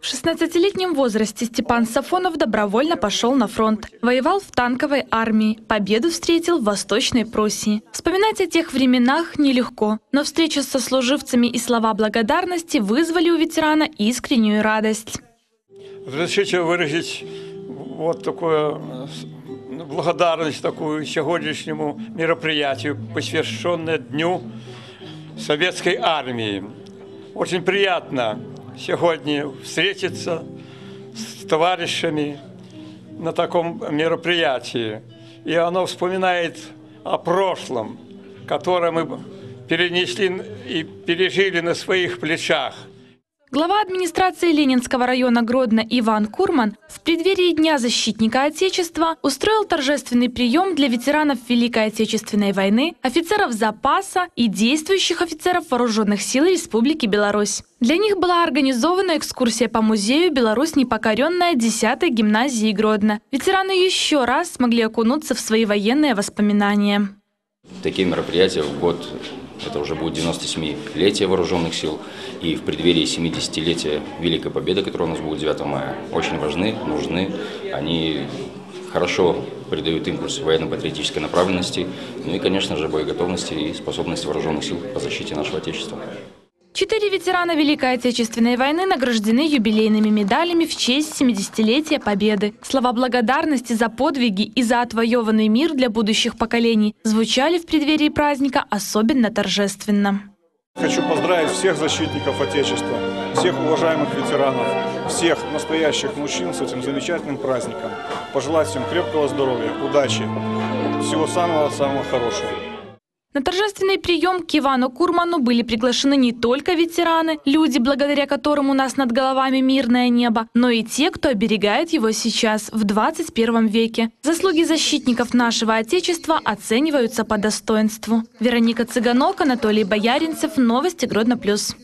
В 16-летнем возрасте Степан Сафонов добровольно пошел на фронт. Воевал в танковой армии. Победу встретил в Восточной Пруссии. Вспоминать о тех временах нелегко, но встреча с сослуживцами и слова благодарности вызвали у ветерана искреннюю радость. Разрешите выразить вот такую э, благодарность такую сегодняшнему мероприятию, посвященное Дню Советской Армии. Очень приятно сегодня встретиться с товарищами на таком мероприятии. И оно вспоминает о прошлом, которое мы перенесли и пережили на своих плечах – Глава администрации Ленинского района Гродно Иван Курман в преддверии Дня защитника Отечества устроил торжественный прием для ветеранов Великой Отечественной войны, офицеров запаса и действующих офицеров Вооруженных сил Республики Беларусь. Для них была организована экскурсия по музею «Беларусь непокоренная» 10-й гимназии Гродно. Ветераны еще раз смогли окунуться в свои военные воспоминания. Такие мероприятия в год это уже будет 97-летие вооруженных сил. И в преддверии 70-летия Великой Победы, которая у нас будет 9 мая, очень важны, нужны. Они хорошо придают импульс военно-патриотической направленности, ну и, конечно же, боеготовности и способности вооруженных сил по защите нашего Отечества. Четыре ветерана Великой Отечественной войны награждены юбилейными медалями в честь 70-летия Победы. Слова благодарности за подвиги и за отвоеванный мир для будущих поколений звучали в преддверии праздника особенно торжественно. Хочу поздравить всех защитников Отечества, всех уважаемых ветеранов, всех настоящих мужчин с этим замечательным праздником. Пожелать всем крепкого здоровья, удачи, всего самого-самого хорошего. На торжественный прием к Ивану Курману были приглашены не только ветераны, люди, благодаря которым у нас над головами мирное небо, но и те, кто оберегает его сейчас, в 21 веке. Заслуги защитников нашего Отечества оцениваются по достоинству. Вероника Цыганок, Анатолий Бояринцев. Новости Гродно Плюс.